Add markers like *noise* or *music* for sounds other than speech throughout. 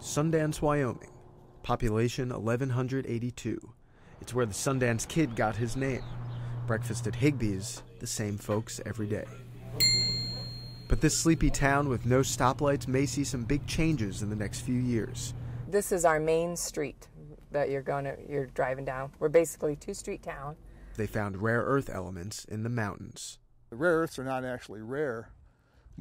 Sundance, Wyoming. Population 1182. It's where the Sundance Kid got his name. Breakfast at Higbee's, the same folks every day. But this sleepy town with no stoplights may see some big changes in the next few years. This is our main street that you're going to you're driving down. We're basically two street town. They found rare earth elements in the mountains. The rare earths are not actually rare,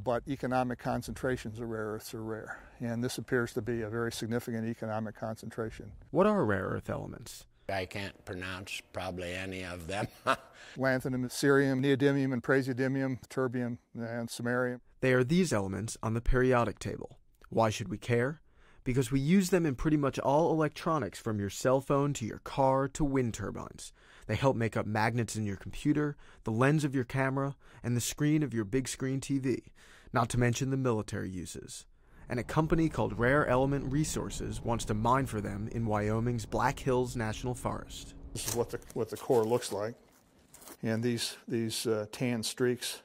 but economic concentrations of rare earths are rare. And this appears to be a very significant economic concentration. What are rare earth elements? I can't pronounce probably any of them. *laughs* Lanthanum, cerium, neodymium, and praseodymium, terbium, and samarium. They are these elements on the periodic table. Why should we care? Because we use them in pretty much all electronics from your cell phone to your car to wind turbines. They help make up magnets in your computer, the lens of your camera, and the screen of your big screen TV, not to mention the military uses and a company called Rare Element Resources wants to mine for them in Wyoming's Black Hills National Forest. This is what the, what the core looks like. And these, these uh, tan streaks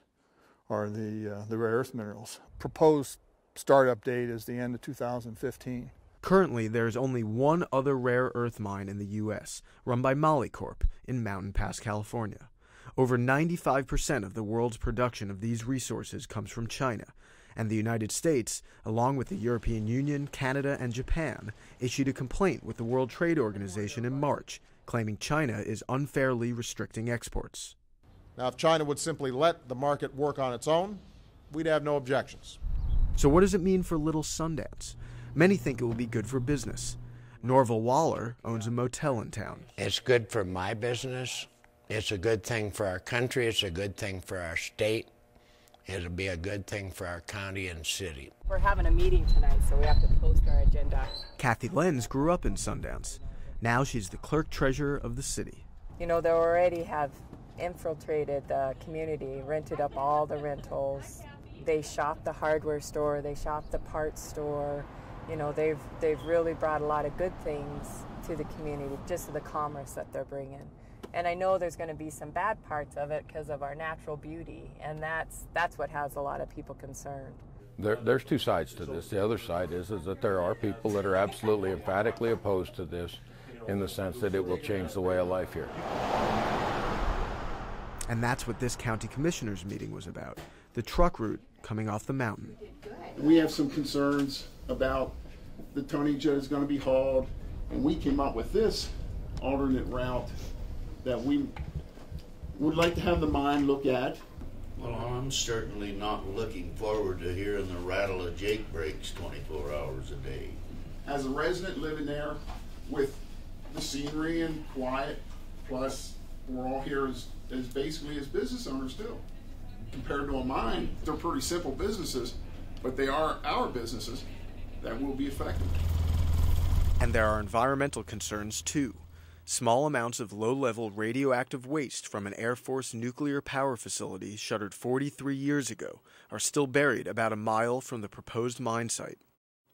are the, uh, the rare earth minerals. Proposed startup date is the end of 2015. Currently, there is only one other rare earth mine in the U.S., run by Molycorp in Mountain Pass, California. Over 95% of the world's production of these resources comes from China, and the United States, along with the European Union, Canada, and Japan, issued a complaint with the World Trade Organization in March, claiming China is unfairly restricting exports. Now, if China would simply let the market work on its own, we'd have no objections. So, what does it mean for Little Sundance? Many think it will be good for business. Norval Waller owns a motel in town. It's good for my business. It's a good thing for our country. It's a good thing for our state. It'll be a good thing for our county and city. We're having a meeting tonight, so we have to post our agenda. Kathy Lenz grew up in Sundance. Now she's the clerk treasurer of the city. You know, they already have infiltrated the community, rented up all the rentals. They shop the hardware store, they shop the parts store. You know, they've they've really brought a lot of good things to the community, just the commerce that they're bringing and I know there's going to be some bad parts of it because of our natural beauty, and that's that's what has a lot of people concerned. There, there's two sides to this. The other side is is that there are people that are absolutely emphatically opposed to this, in the sense that it will change the way of life here. And that's what this county commissioners meeting was about: the truck route coming off the mountain. We have some concerns about the tonnage that is going to be hauled, and we came up with this alternate route that we would like to have the mine look at. Well, I'm certainly not looking forward to hearing the rattle of Jake brakes 24 hours a day. As a resident living there with the scenery and quiet, plus we're all here as, as basically as business owners too. Compared to a mine, they're pretty simple businesses, but they are our businesses that will be affected. And there are environmental concerns too. Small amounts of low level radioactive waste from an Air Force nuclear power facility shuttered 43 years ago are still buried about a mile from the proposed mine site.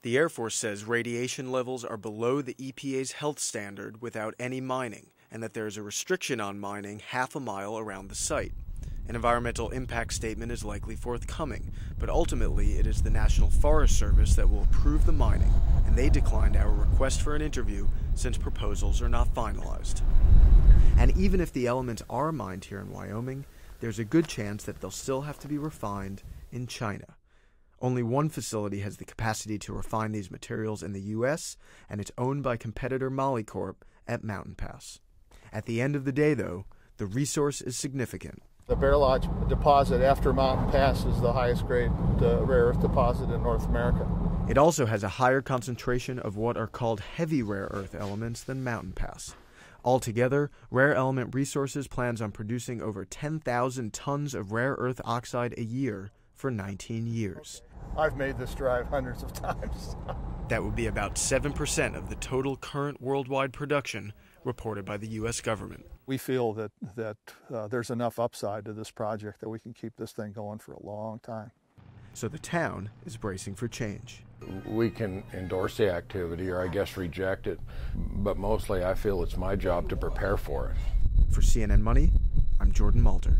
The Air Force says radiation levels are below the EPA's health standard without any mining, and that there is a restriction on mining half a mile around the site. An environmental impact statement is likely forthcoming, but ultimately it is the National Forest Service that will approve the mining, and they declined our request for an interview since proposals are not finalized. And even if the elements are mined here in Wyoming, there's a good chance that they'll still have to be refined in China. Only one facility has the capacity to refine these materials in the U.S., and it's owned by competitor Molycorp at Mountain Pass. At the end of the day, though, the resource is significant the Bear Lodge deposit after Mountain Pass is the highest grade uh, rare earth deposit in North America. It also has a higher concentration of what are called heavy rare earth elements than Mountain Pass. Altogether, Rare Element Resources plans on producing over 10,000 tons of rare earth oxide a year for 19 years. I've made this drive hundreds of times. *laughs* that would be about 7% of the total current worldwide production reported by the U.S. government. We feel that, that uh, there's enough upside to this project that we can keep this thing going for a long time. So the town is bracing for change. We can endorse the activity or I guess reject it, but mostly I feel it's my job to prepare for it. For CNN Money, I'm Jordan Malter.